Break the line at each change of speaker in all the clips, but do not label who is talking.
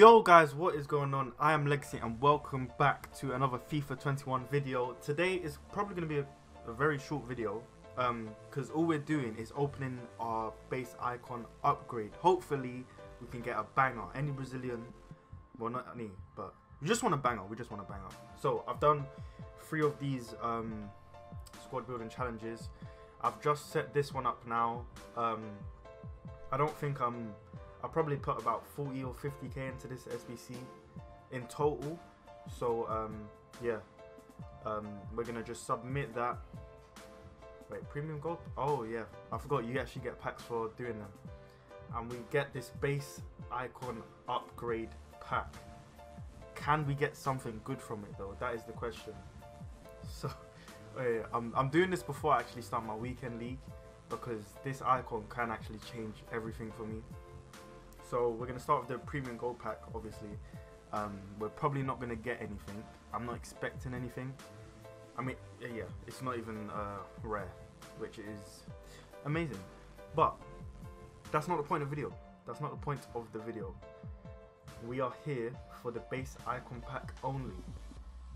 Yo guys, what is going on? I am Legacy and welcome back to another FIFA 21 video. Today is probably going to be a, a, very short video because um, all we're doing is opening our base icon upgrade. Hopefully we can get a banger. Any Brazilian, well not any, but we just want a banger. We just want a banger. So I've done three of these um, squad building challenges. I've just set this one up now. Um, I don't think I'm I'll probably put about 40 or 50k into this SBC in total. So um, yeah, um, we're gonna just submit that. Wait, premium gold? Oh yeah, I forgot you actually get packs for doing them. And we get this base icon upgrade pack. Can we get something good from it though? That is the question. So yeah, I'm, I'm doing this before I actually start my weekend league because this icon can actually change everything for me. So we're gonna start with the premium gold pack. Obviously, um, we're probably not gonna get anything. I'm not expecting anything. I mean, yeah, it's not even uh, rare, which is amazing. But that's not the point of the video. That's not the point of the video. We are here for the base icon pack only.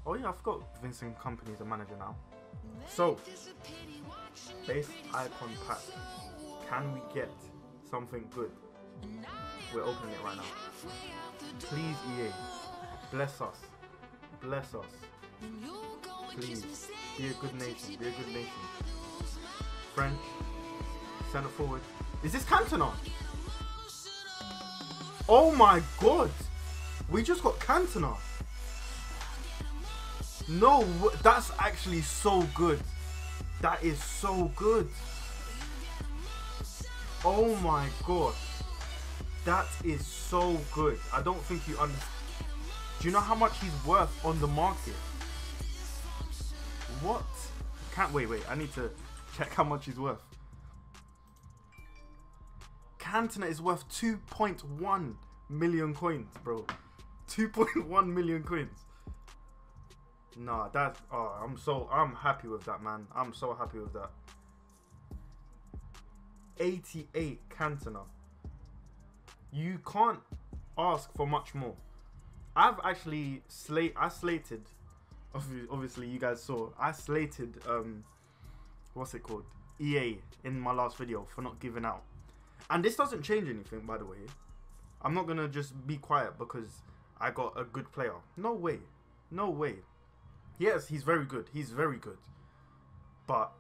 Oh yeah, I forgot Vincent Kompany is a manager now. So, base icon pack. Can we get something good? We're opening it right now. Please, EA, bless us. Bless us. Please, be a good nation. Be a good nation. French, center forward. Is this Cantona? Oh my god! We just got Cantona. No, that's actually so good. That is so good. Oh my god. That is so good. I don't think you understand. Do you know how much he's worth on the market? What? Can't wait, wait. I need to check how much he's worth. Cantona is worth 2.1 million coins, bro. 2.1 million coins. Nah, that's oh, I'm so I'm happy with that, man. I'm so happy with that. 88 Cantona you can't ask for much more. I've actually slate I slated obviously you guys saw I slated um what's it called EA in my last video for not giving out. And this doesn't change anything by the way. I'm not to just be quiet because I got a good player. No way. No way. Yes, he's very good. He's very good. But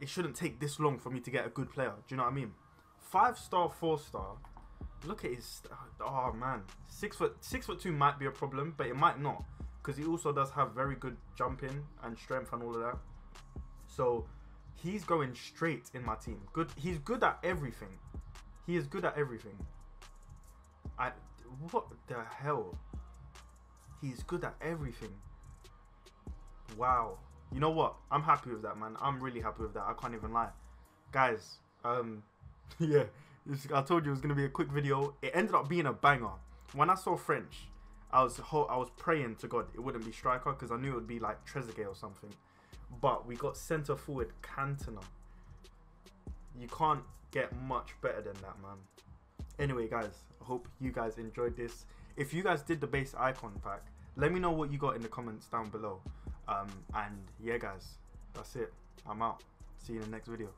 it shouldn't take this long for me to get a good player. Do you know what I mean? Five star, four star Look at his. Oh man, six foot six foot two might be a problem, but it might not because he also does have very good jumping and strength and all of that. So he's going straight in my team. Good. He's good at everything. He is good at everything. I. What the hell? He's good at everything. Wow. You know what? I'm happy with that, man. I'm really happy with that. I can't even lie. Guys, um, yeah. I told you it was gonna be a quick video. It ended up being a banger. When I saw French, I was I was praying to God it wouldn't be striker because I knew it would be like Trezeguet or something. But we got centre forward Cantona. You can't get much better than that, man. Anyway, guys, I hope you guys enjoyed this. If you guys did the base icon pack, let me know what you got in the comments down below. Um, and yeah, guys, that's it. I'm out. See you in the next video.